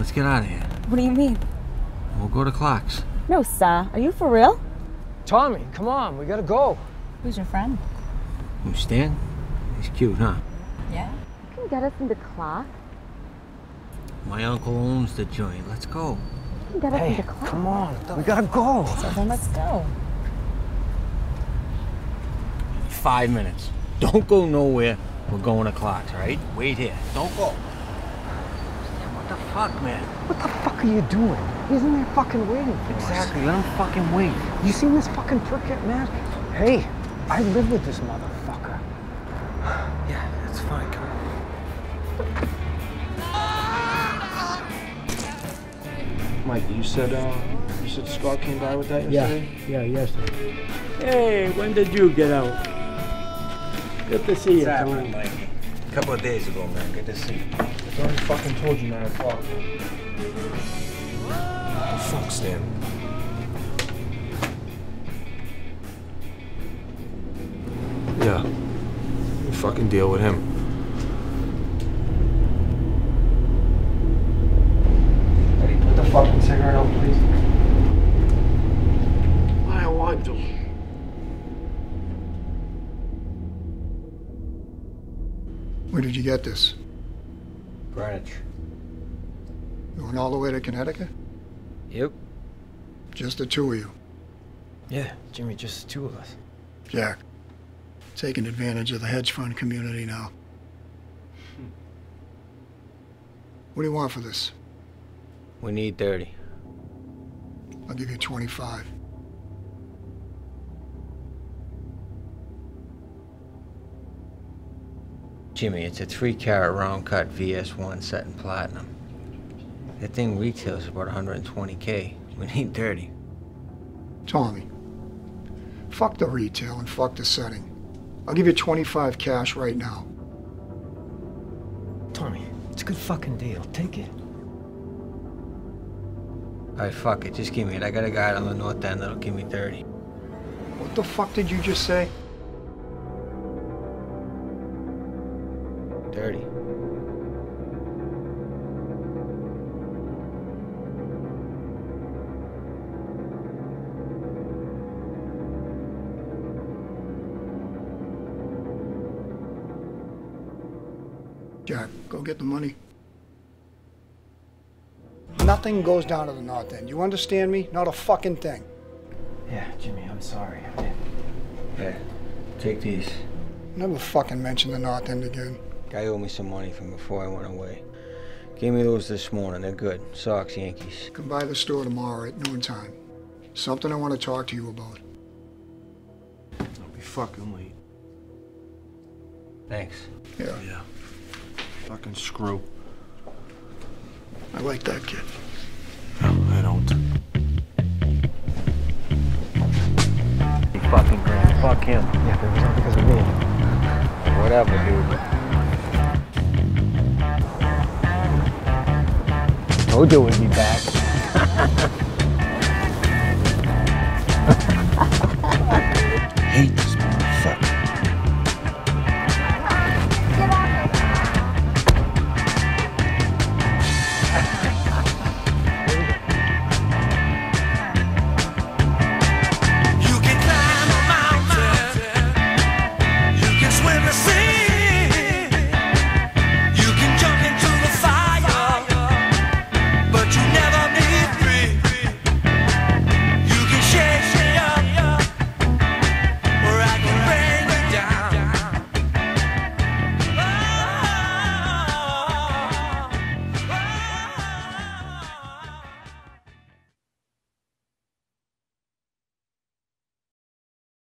Let's get out of here. What do you mean? We'll go to Clark's. No, sir. Are you for real? Tommy, come on, we gotta go. Who's your friend? Who, Stan? He's cute, huh? Yeah. You can get us into Clark. My uncle owns the joint. Let's go. You can get us Hey, into Clark. come on, we gotta go. So then let's go. Five minutes. Don't go nowhere. We're going to Clark's, all right? Wait here. Don't go. Stan, what the fuck, man? What the fuck are you doing? He's in there fucking waiting for us. Exactly. Let him fucking wait. You seen this fucking prick get mad? Hey, I live with this motherfucker. Yeah, that's fine. Come on. Mike, you said uh, you said Scott came by with that yesterday. Yeah, yeah, yesterday. Hey, when did you get out? Good to see you, What's Tony. happening, Mikey? A couple of days ago, man. Good to see you. I already fucking told you nine o'clock. Fuck, Stan. Yeah. You fucking deal with him. Eddie, put the fucking cigarette out, please. I don't want to. Where did you get this? Greenwich. You went all the way to Connecticut? Yep. Just the two of you. Yeah, Jimmy, just the two of us. Jack, taking advantage of the hedge fund community now. Hmm. What do you want for this? We need 30. I'll give you 25. Jimmy, it's a three carat round cut VS1 set in platinum. That thing retails about 120k. We need 30. Tommy, fuck the retail and fuck the setting. I'll give you 25 cash right now. Tommy, it's a good fucking deal. Take it. Alright, fuck it. Just give me it. I got a guy on the north end that'll give me 30. What the fuck did you just say? Jack, go get the money. Nothing goes down to the north end. You understand me? Not a fucking thing. Yeah, Jimmy, I'm sorry. Yeah. Take these. Never fucking mention the north end again. Guy owed me some money from before I went away. Gave me those this morning. They're good. Sox, Yankees. Come by the store tomorrow at noontime. Something I want to talk to you about. I'll be fucking late. Thanks. Yeah, Yeah. Fucking screw. I like that kid. No, I don't. He fucking grand. Fuck him. Yeah, but it was not because of me. Whatever, dude. Told you we'd be back.